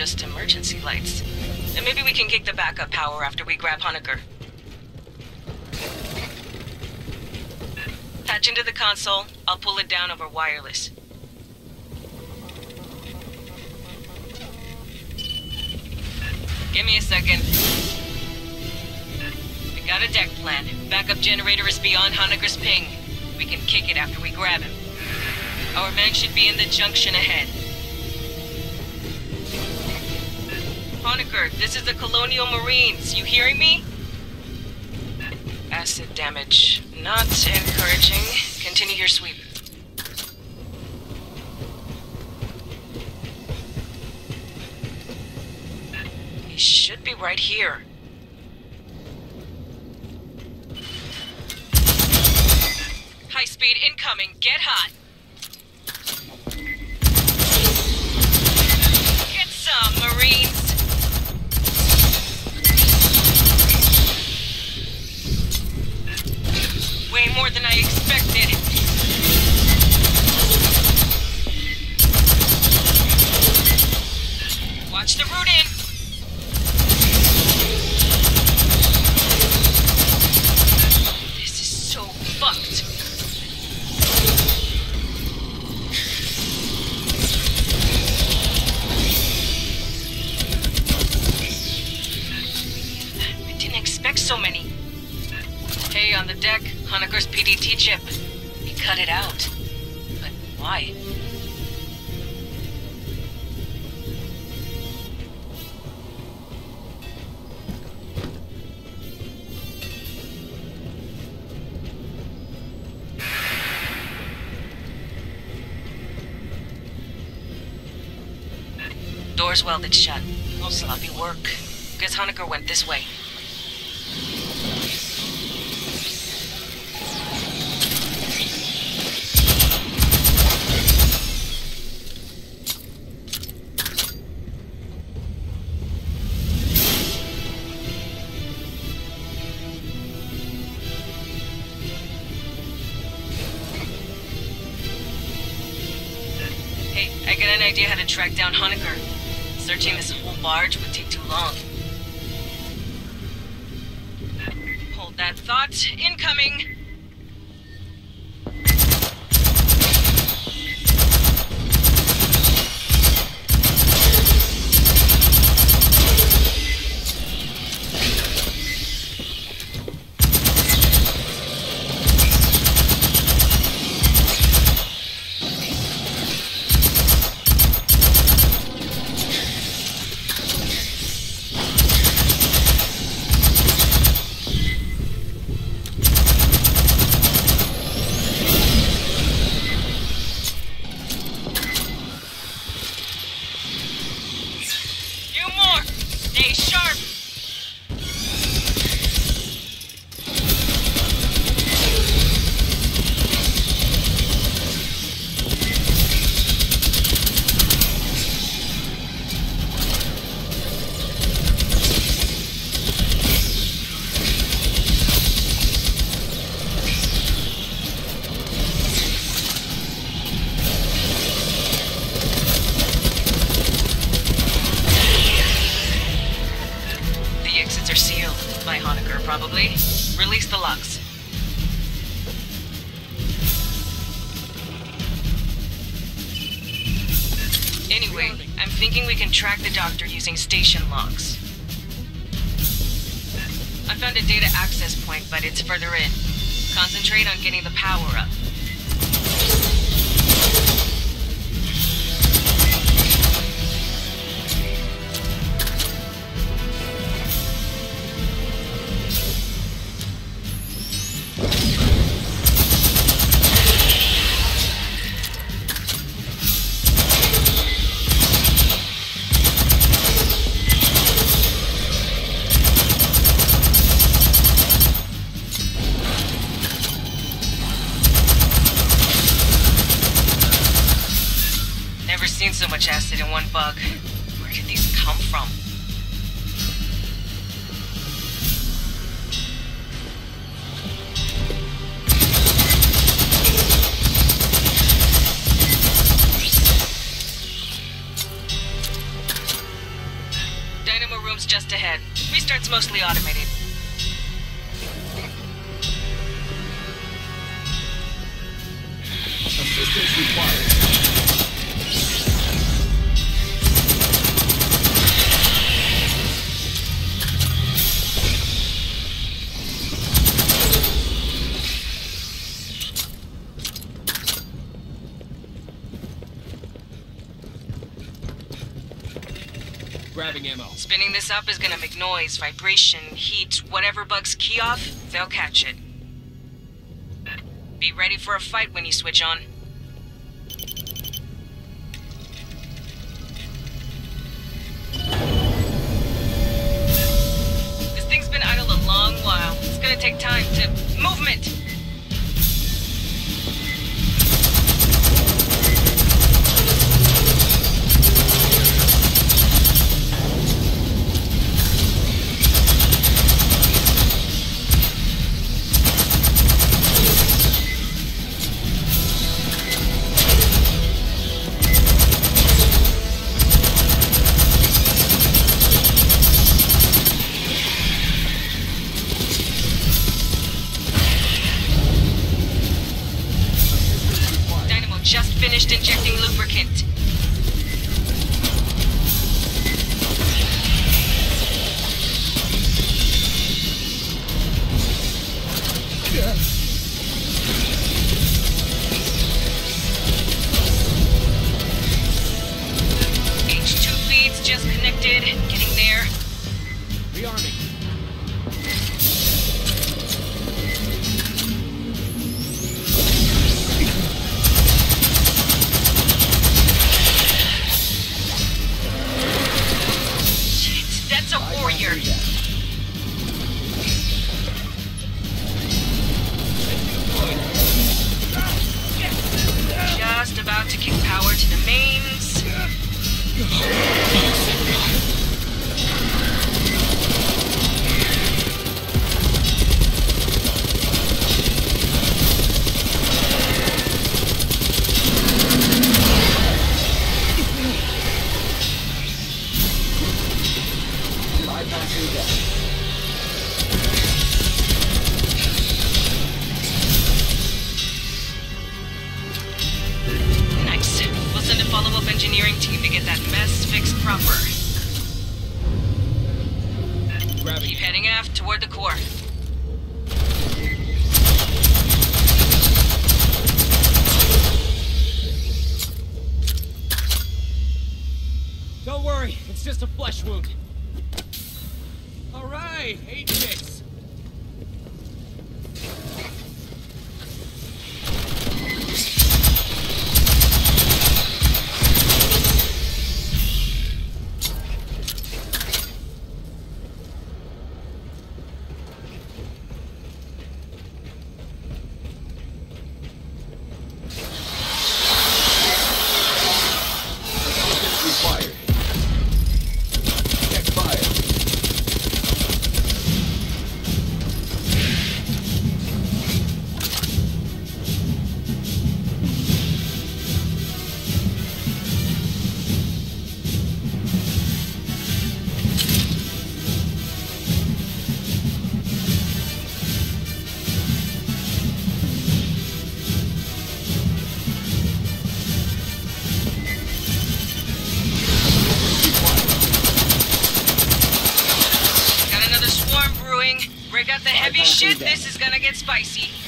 just emergency lights. And maybe we can kick the backup power after we grab Honecker. Patch into the console. I'll pull it down over wireless. Give me a second. We got a deck plan. Backup generator is beyond Honecker's ping. We can kick it after we grab him. Our man should be in the junction ahead. Honecker, this is the Colonial Marines. You hearing me? Acid damage. Not encouraging. Continue your sweep. He should be right here. High speed incoming. Get hot. Watch the route Doors welded shut. Sloppy work. Guess Honecker went this way. Hey, I got an idea how to track down Honecker. Searching this whole barge would take too long. Hold that thought. Incoming! By Honecker, probably. Release the locks. Anyway, I'm thinking we can track the doctor using station logs. I found a data access point, but it's further in. Concentrate on getting the power up. One bug. Where did these come from? zone's just ahead. Restart's mostly automated. Up is gonna make noise, vibration, heat, whatever bugs key off, they'll catch it. Be ready for a fight when you switch on. Finished injecting lubricant. That's engineering team to get that mess fixed proper. Grabbing. Keep heading aft toward the core. Don't worry, it's just a flesh wound. All right, eight hits. Heavy shit. This is gonna get spicy.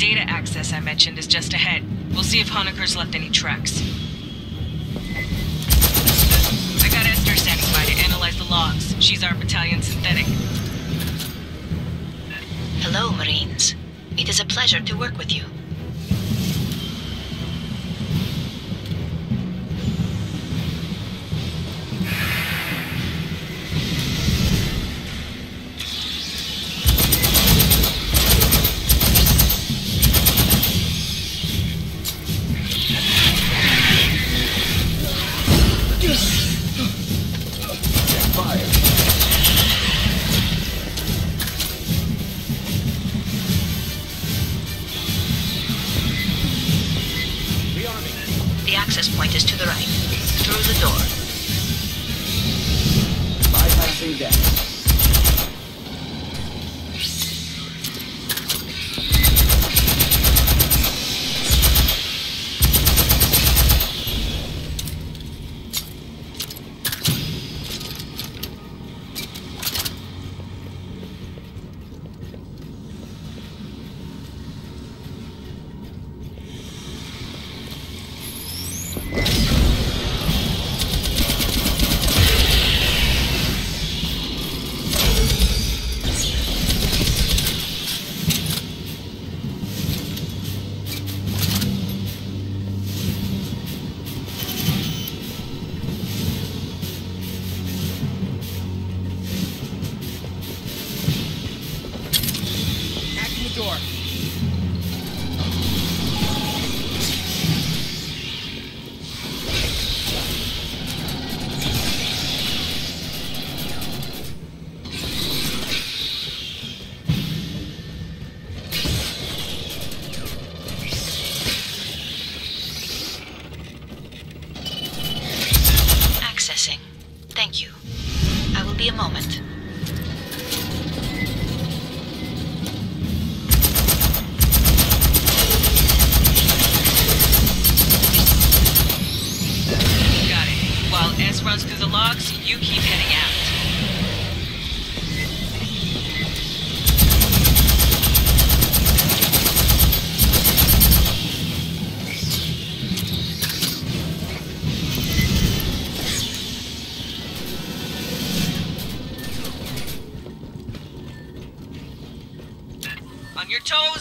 Data access I mentioned is just ahead. We'll see if Honecker's left any tracks. I got Esther standing by to analyze the logs. She's our battalion synthetic. Hello, Marines. It is a pleasure to work with you.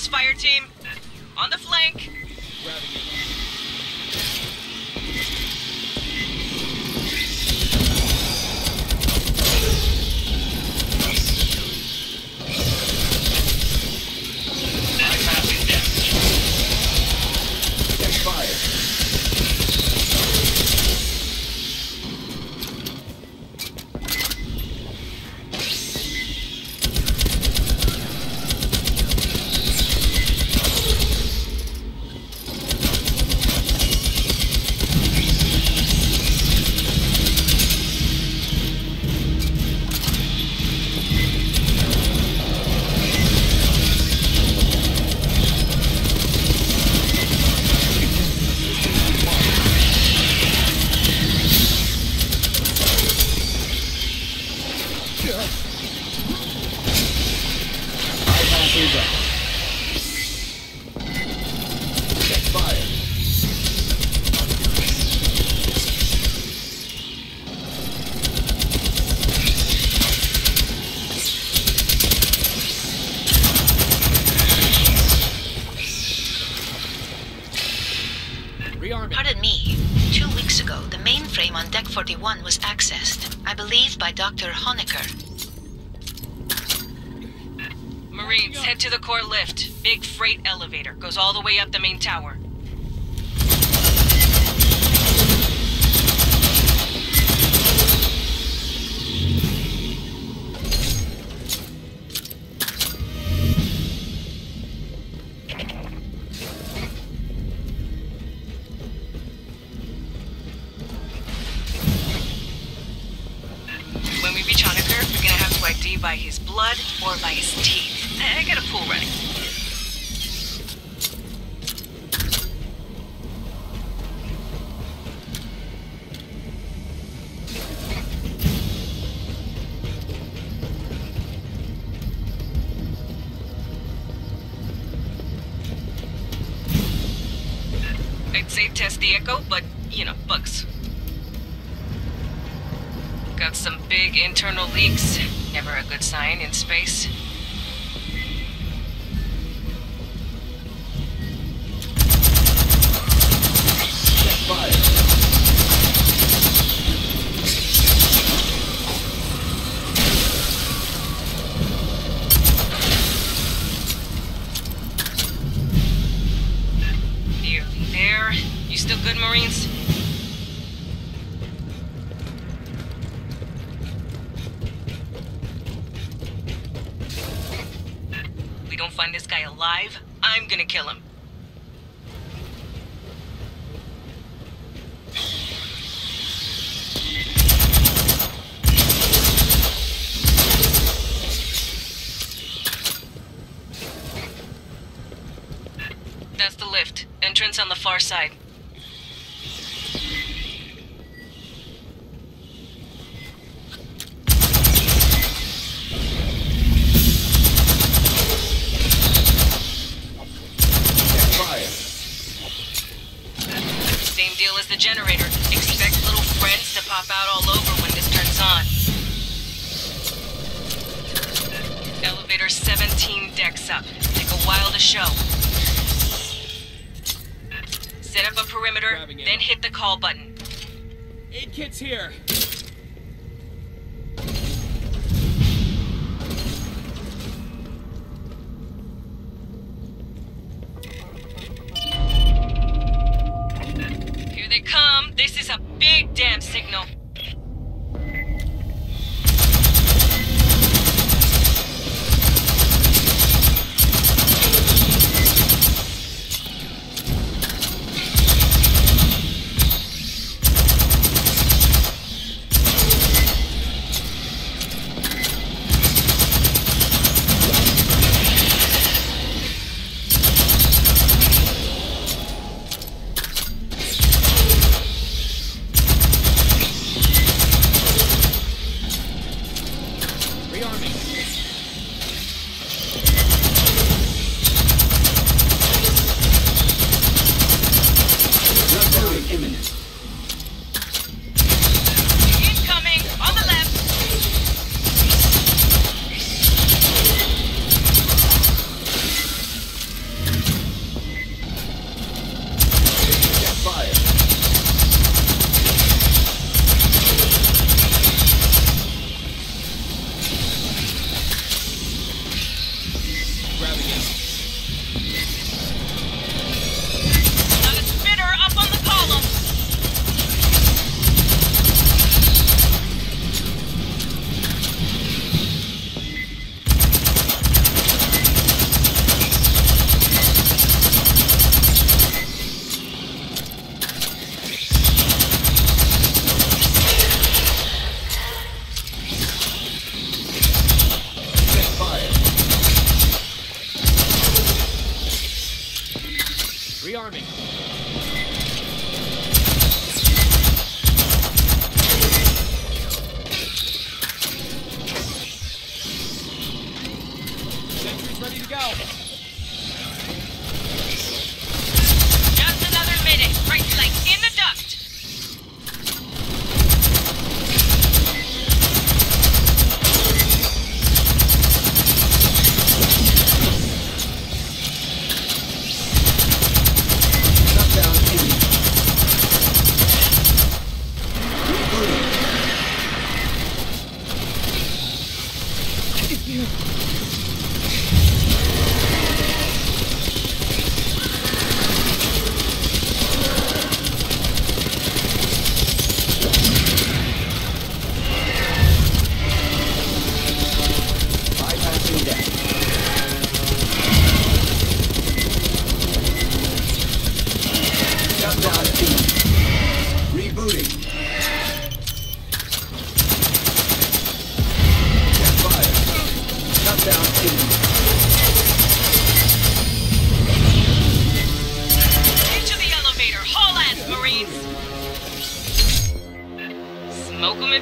Fire team. On the flank. By Dr. Honecker. Marines, head to the core lift. Big freight elevator. Goes all the way up the main tower. Blood or by his teeth. I got a pool ready. I'd say test the Echo, but, you know, bugs. Got some big internal leaks. Never a good sign in space. On the far side. Same deal as the generator. Expect little friends to pop out all over when this turns on. Elevator 17 decks up. Take a while to show. Set up a perimeter, then hit the call button. Aid kit's here. Here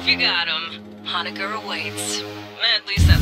you got him. Honecker awaits. At least that's